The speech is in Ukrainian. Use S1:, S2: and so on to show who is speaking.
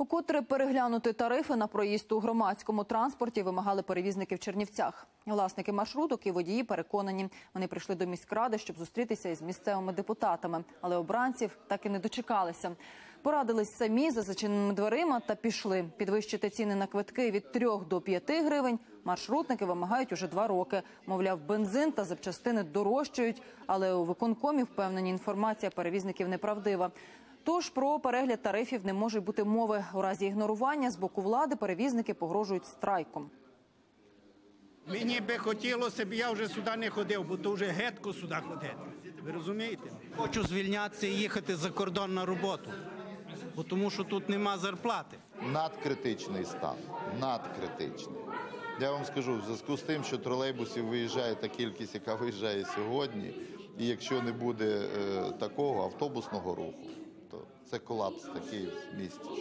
S1: Укотре переглянути тарифи на проїзд у громадському транспорті вимагали перевізники в Чернівцях. Власники маршруток і водії переконані, вони прийшли до міськради, щоб зустрітися із місцевими депутатами, але обранців так і не дочекалися. Порадились самі за зачиненими дверима та пішли. Підвищити ціни на квитки від 3 до 5 гривень. Маршрутники вимагають уже два роки. Мовляв, бензин та запчастини дорожчають, але у виконкомі впевнені інформація перевізників неправдива. Тож про перегляд тарифів не може бути мови. У разі ігнорування з боку влади перевізники погрожують страйком.
S2: Мені би хотілося б, я вже сюди не ходив, бо то вже гетко сюди ходити. Ви розумієте? Хочу звільнятися і їхати за кордон на роботу, бо тому що тут нема зарплати.
S3: надкритичний стан. Надкритичний. Я вам скажу, в зв'язку з тим, що тролейбусів виїжджає та кількість, яка виїжджає сьогодні, і якщо не буде е, такого автобусного руху, це колапс такий в місті.